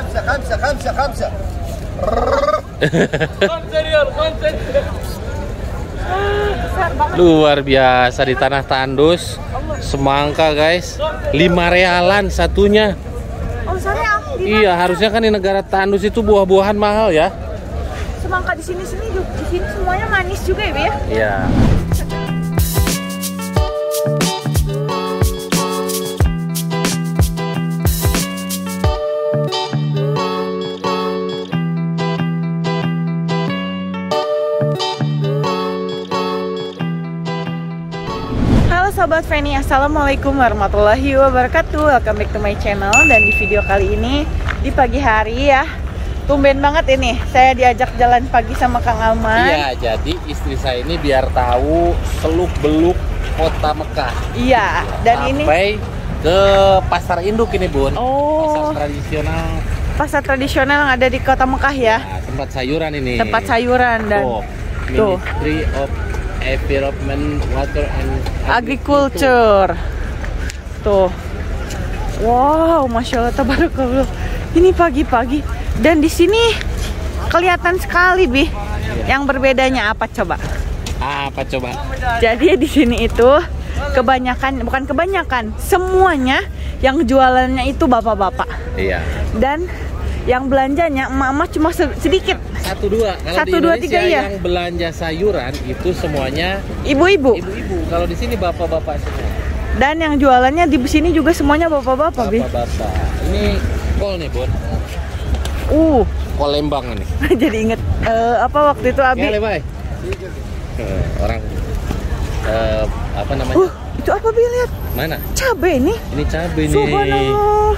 خمسة خمسة خمسة خمسة Luar biasa di tanah tandus. Semangka guys, 5 realan satunya. Oh, sorry ah. Di Iya, harusnya kan di negara tandus itu buah-buahan mahal ya. semangka di sini sini juga. Di sini semuanya manis juga ya, Bi ya? Iya. Feni, Assalamualaikum warahmatullahi wabarakatuh Welcome back to my channel Dan di video kali ini Di pagi hari ya Tumben banget ini Saya diajak jalan pagi sama Kang Alman Iya, jadi istri saya ini biar tahu seluk-beluk kota Mekah. Iya, Dan ini Sampai ke pasar induk ini, Bun. Oh. Pasar tradisional. pasar tradisional yang ada di kota Mekah ya Nah, tempat sayuran ini. Tempat sayuran dan Tuh. Ministry of Environment, Water and agriculture. Tuh. Wow, Masya Allah, tabarakallah. Ini pagi-pagi. Dan di sini kelihatan sekali, Bi. Yang berbedanya apa coba? Apa coba? Jadi di sini itu kebanyakan bukan kebanyakan, semuanya yang jualannya itu bapak-bapak. Iya. dan yang belanjanya emak-emak cuma se- sedikit, Satu dua. Kalau Satu, di dua, Indonesia tiga, iya. yang belanja sayuran itu semuanya ibu-ibu. ibu-ibu. Kalau di sini bapak-bapak semua. Dan yang jualannya di sini juga semuanya bapak-bapak. Bapak-bapak. Ini kol nih, Bun. Uh, Kol Lembang ini. jadi inget eh, apa waktu itu Abi? Ya, Lebay. Eh, Orang eh, apa namanya? Uh, itu apa Bi lihat? Mana? Cabe ini. Ini cabe nih. Subhanallah.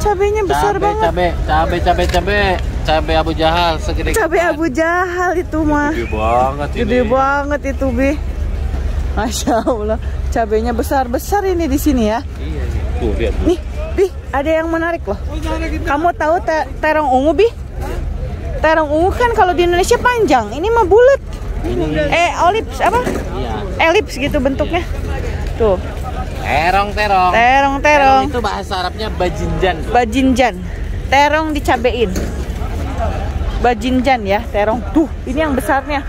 Cabenya besar cabe, banget. cabe, cabe, cabe, cabe, cabe Abu Jahal segede. Cabe Abu Jahal itu mah. Gede banget ini. Gede banget itu, Bi. Masya Allah, cabenya besar-besar ini di sini ya. Iya, nih. Tuh, lihat. Bu. Nih, Bi, ada yang menarik loh. Kamu tahu te- terong ungu, Bi? Terong ungu kan kalau di Indonesia panjang, ini mah bulat. Eh, olips apa? Iya. Elips gitu bentuknya. Tuh, Terong, terong. terong-terong. itu bahasa Arabnya bajinjan. Bajinjan. Terong dicabein. Bajinjan ya, terong. Tuh, ini yang besarnya.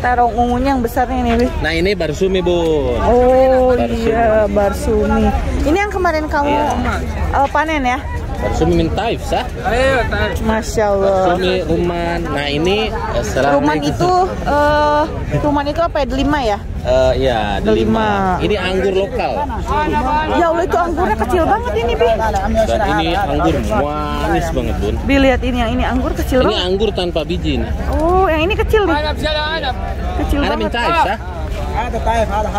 Terong ungunya yang besarnya nih, Bi. Nah, ini barsumi, Bun. Oh Barsumi. iya, barsumi. Ini yang kemarin kamu eh, panen ya? Barsumi mintaif sah? Ayo, Taif. Masya Allah. Sumi Ruman. Nah ini, eh, Ruman itu, uh, Ruman itu apa ya? Delima ya? Uh, ya delima. Ini anggur lokal. Ya Allah itu anggurnya kecil banget ini, Bi. Dan ini anggur manis banget, Bun. Bi lihat ini yang ini anggur kecil ini banget. Ini anggur tanpa biji nih. Oh, yang ini kecil nih. Kecil banget. Ada min sah? Ada Taif, ada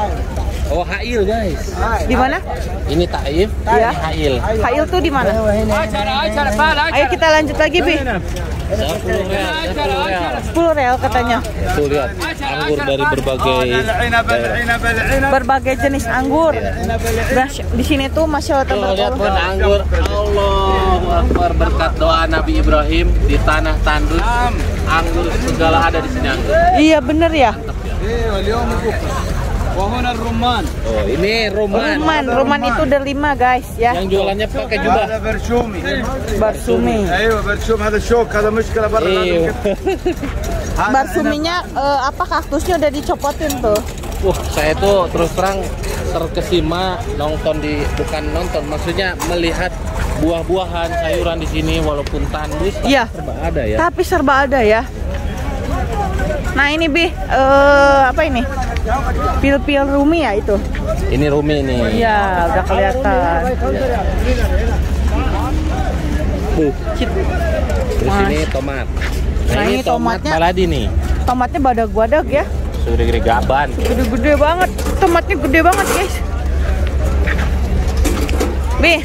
Oh, Hail guys. Di mana? Ini Taif, ya. Hail. Hail tuh di mana? Ayo kita lanjut lagi, Bi. 10 real katanya. Tuh lihat, anggur dari berbagai daerah. berbagai jenis anggur. Iya. Nah, di sini tuh Masya Allah tuh, lihat pun anggur. Allahu Akbar berkat doa Nabi Ibrahim di tanah tandus. Anggur segala ada di sini anggur. Iya benar ya. Pohon Ruman. Oh, ini Ruman. Ruman, Ruman itu delima guys ya. Yang jualannya pakai juga. Ada bersumi. Bersumi. Ayo bersumi ada shock, ada masalah iya. baru. Bersuminya eh, apa kaktusnya udah dicopotin tuh. Wah, saya tuh terus terang terkesima nonton di bukan nonton, maksudnya melihat buah-buahan, sayuran di sini walaupun tandus ya. serba ada ya. Tapi serba ada ya. Nah, ini Bi, uh, apa ini? Pil-pil rumi ya itu? Ini Rumi nih. Iya, udah kelihatan. Terus ini tomat. Nah, Nah, ini tomat tomatnya- baladi nih. Tomatnya badag-badag ya. Sudah gede gaban. Gede-gede banget. Tomatnya gede banget guys. Bi,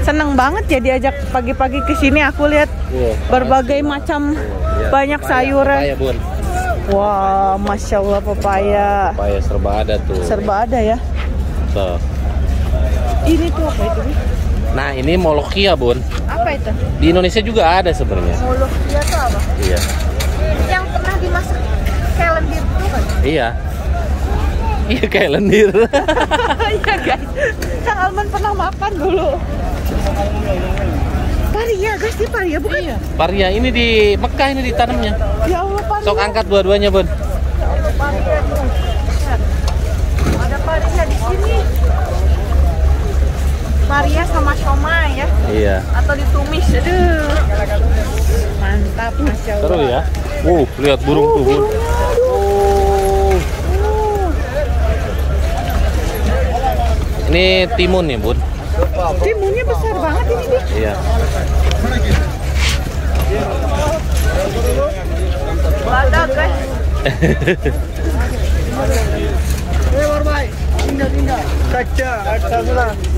seneng banget ya diajak pagi-pagi ke sini. Aku lihat Wah, berbagai macam Iya, banyak sayuran. Wah, masya Allah papaya. Papaya serba ada tuh. Serba ada ya. Tuh. Ini tuh apa itu? Nah, ini molokia, Bun. Apa itu? Di Indonesia juga ada sebenarnya. Mulu dia tuh apa? Iya. Yang pernah dimasak kalendir itu kan? Iya. Iya kayak lendir. Iya guys. Kang Alman pernah makan dulu. Sih paria bukan? Iya. Varia ini di Mekah ini ditanamnya. Ya Allah paria. Sok angkat dua-duanya, Bun. Paria. Lihat. Ada paria di sini. Paria sama somai ya Iya. atau ditumis. Aduh. Mantap, masya Allah. Seru ya. Wuh, lihat burung tuh, Bun. Oh. Uh. Ini timun nih, Bun. Timunnya besar banget ini, Bi. Iya. Badak, guys.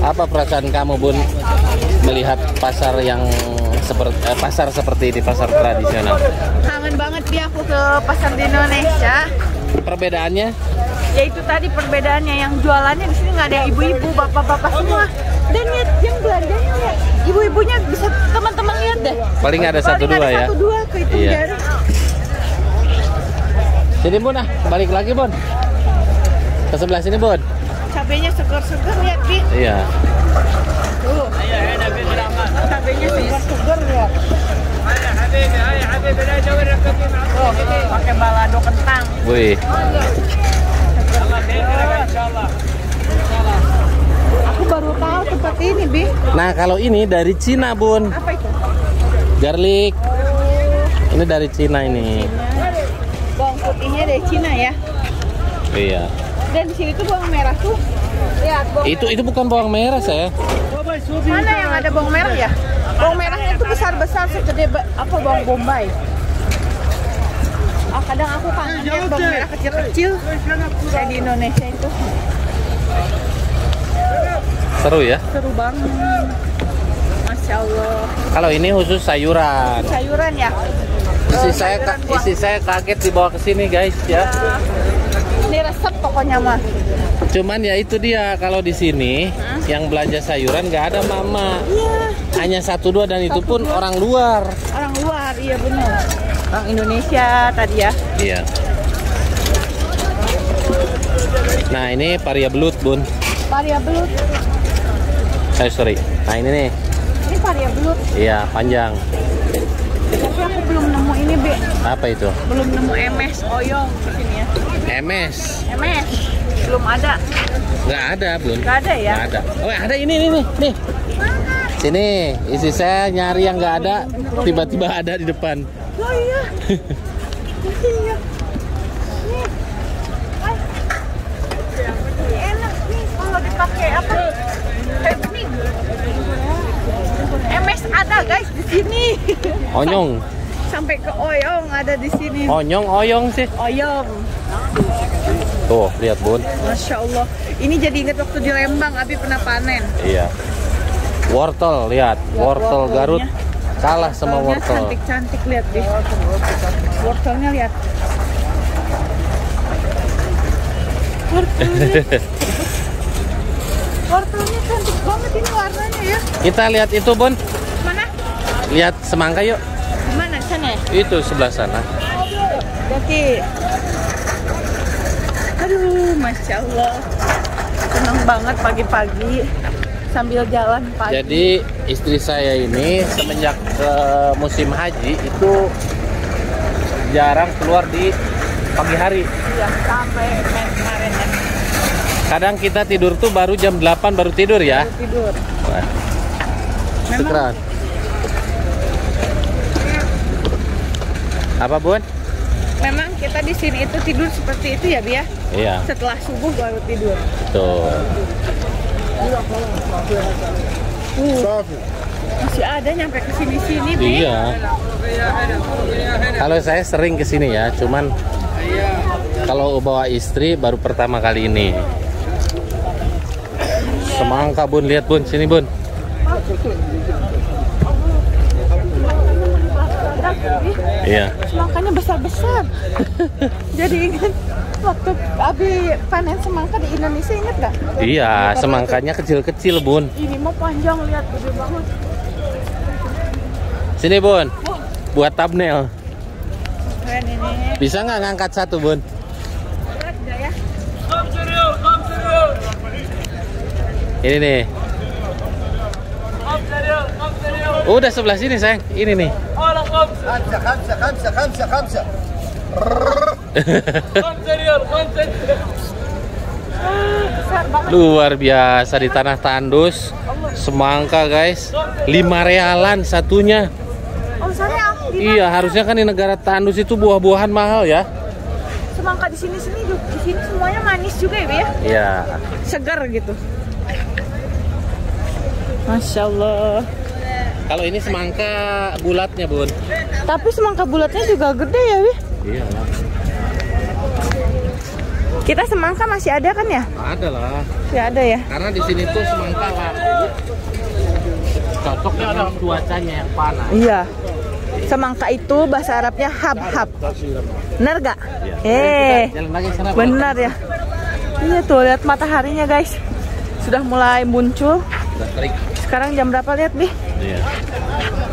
Apa perasaan kamu, Bun, melihat pasar yang seperti eh, pasar seperti di pasar tradisional? Kangen banget dia aku ke pasar di Indonesia. Perbedaannya? Ya itu tadi perbedaannya yang jualannya di sini nggak ada ibu-ibu, bapak-bapak semua. Dan lihat yang belanjanya lihat, ibu-ibunya bisa teman-teman lihat deh. Paling ada satu Paling dua ada ya. Satu dua ke itu Iya. jari. Sini, Bun, ah. Balik lagi, Bun. Ke sebelah sini, Bun. Cabenya segar-segar lihat Bi. Iya. Tuh. Cabenya segar-segar lihat. Tuh, pakai balado kentang. Wih. Aku baru tahu tempat ini, Bi. Nah, kalau ini dari Cina, Bun. Apa itu? Garlic. Ini dari Cina ini. Bawang putihnya dari Cina ya. Iya. Dan di sini tuh bawang merah tuh. Lihat bawang Itu itu bukan bawang merah, saya. Mana yang ada bawang merah ya? Bawang merahnya itu besar-besar segede apa bawang bombay. Ah, kadang aku kangen lihat bawang merah kecil-kecil. Kayak di Indonesia itu Seru ya. seru banget. Masya Allah. Kalau ini khusus sayuran. Sayuran ya. Isi Eh, saya isi saya kaget dibawa ke sini, guys, ya. Ini resep pokoknya mah. Cuman ya itu dia kalau di sini yang belanja sayuran nggak ada mama. Iya. Hanya satu dua dan itu Satu, pun dua. orang luar. Orang luar, iya benar. Orang Indonesia tadi ya. Iya. Nah ini paria belut bun. Paria belut. Saya sorry. Nah ini nih. Ini paria belut. Iya panjang. Tapi aku belum nemu ini, Be. Apa itu? Belum nemu MS oyong di sini ya. MS. MS belum ada. Nggak ada bun. Nggak ada ya? Nggak ada. Oh ada ini nih nih nih. Sini isi saya nyari yang nggak ada. Tiba-tiba ada di depan. Oh iya. iya. Ini enak nih kalau dipakai apa? Kayak gini. MS ada guys di sini. Onyong. Sampai ke oyong ada di sini. Onyong oyong sih. Oyong. Tuh lihat bun. Masya Allah. Ini jadi ingat waktu di Lembang Abi pernah panen. Iya. Wortel lihat. Lihat Wortel Garut kalah sama wortel. Cantik-cantik lihat deh. Wortelnya lihat. Wortelnya. Wortelnya cantik banget ini warnanya ya. Kita lihat itu bun. Lihat semangka yuk. Mana sana ya? Itu sebelah sana. Oke. Aduh, masya Allah. Senang banget pagi-pagi sambil jalan pagi. Jadi istri saya ini semenjak eh, musim haji itu jarang keluar di pagi hari. Iya, sampai kemarin ya. Kadang kita tidur tuh baru jam 8 baru tidur ya. Baru tidur. Wah, Memang. Apa bun? memang kita di sini itu tidur seperti itu ya, Bia. Iya, Setelah subuh baru tidur. tuh. Uh, masih ada nyampe ke sini-sini, Bi. Iya. Kalau saya sering ke sini ya, cuman kalau bawa istri baru pertama kali ini. Semangka bun, lihat bun, sini bun. Iya. Semangkanya besar-besar. Jadi ingat waktu Abi panen semangka di Indonesia ingat gak? Iya, semangkanya kecil-kecil bun. Ini mau panjang lihat gede banget. Sini bun, buat thumbnail. Bisa nggak ngangkat satu bun? Ya? Ini nih. Udah sebelah sini sayang. Ini nih. خمسة خمسة خمسة خمسة خمسة Luar biasa di tanah tandus. Semangka guys. 5 realan satunya. Oh, saya Iya, harusnya kan di negara tandus itu buah-buahan mahal ya. semangka di sini sini di sini semuanya manis juga ya, Bi, ya? Iya. Segar gitu. Masya Allah. Kalau ini semangka bulatnya, Bun. Tapi semangka bulatnya juga gede ya, Wi? Iya lah. Kita semangka masih ada kan ya? Ada lah. Masih ada ya. Karena di sini tuh semangka laku. Cocoknya ada cuacanya yang panas. Iya. Semangka itu bahasa Arabnya hab-hab. Bener gak? Eh, sana. Bun. benar ya. Iya tuh, lihat mataharinya guys. Sudah mulai muncul. Udah terik. Sekarang jam berapa lihat, Bi? Iya.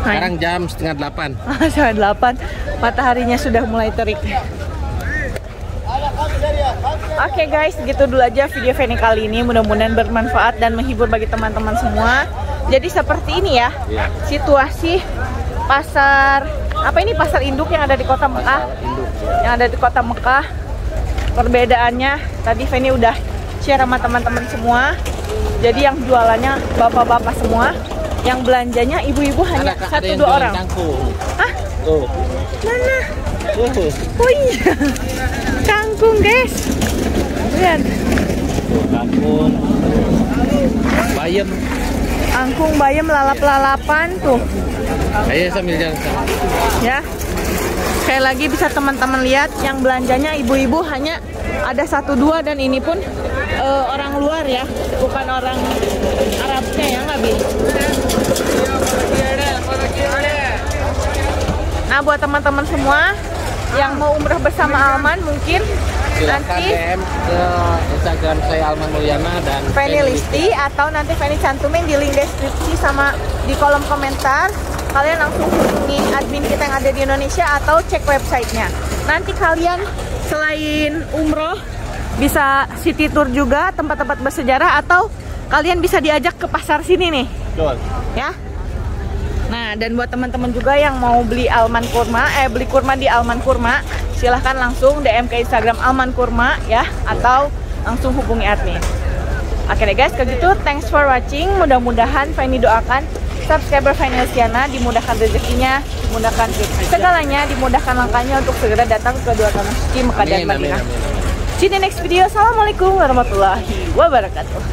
Sekarang jam setengah delapan. Jam 8 mataharinya sudah mulai terik. Oke guys, gitu dulu aja video Feni kali ini. Mudah-mudahan bermanfaat dan menghibur bagi teman-teman semua. Jadi seperti ini ya Iya. situasi pasar apa ini pasar induk yang ada di kota Mekah. Induk. Yang ada di kota Mekah. Perbedaannya tadi Feni udah share sama teman-teman semua. Jadi yang jualannya bapak-bapak semua, yang belanjanya ibu-ibu hanya Ada, ada satu yang dua orang. Kangkung. Hah? Tuh. Mana? Tuh. Oh iya, kangkung guys. Lihat, kangkung. Bayam. kangkung bayam lalap-lalapan tuh, Ayo sambil jalan ya. Sekali lagi bisa teman-teman lihat yang belanjanya ibu-ibu hanya ada satu dua dan ini pun eh, orang luar ya, bukan orang Arabnya ya nggak Bi? Nah buat teman-teman semua yang mau umrah bersama Alman mungkin nanti DM ke Instagram saya Alman Mulyana dan Fanny Listi atau nanti Fanny cantumin di link deskripsi sama di kolom komentar. Kalian langsung hubungi admin kita yang ada di Indonesia atau cek websitenya. Nanti kalian selain umroh bisa city tour juga tempat-tempat bersejarah atau kalian bisa diajak ke pasar sini nih Betul. ya Nah, dan buat teman-teman juga yang mau beli alman kurma, eh beli kurma di alman kurma, silahkan langsung DM ke Instagram alman kurma ya, atau langsung hubungi admin. Oke deh guys, kalau gitu thanks for watching. Mudah-mudahan Fanny doakan subscriber Fanny Luciana dimudahkan rezekinya, dimudahkan segalanya, dimudahkan langkahnya untuk segera datang ke dua tanah suci Mekah dan Madinah. See you next video. Assalamualaikum warahmatullahi wabarakatuh.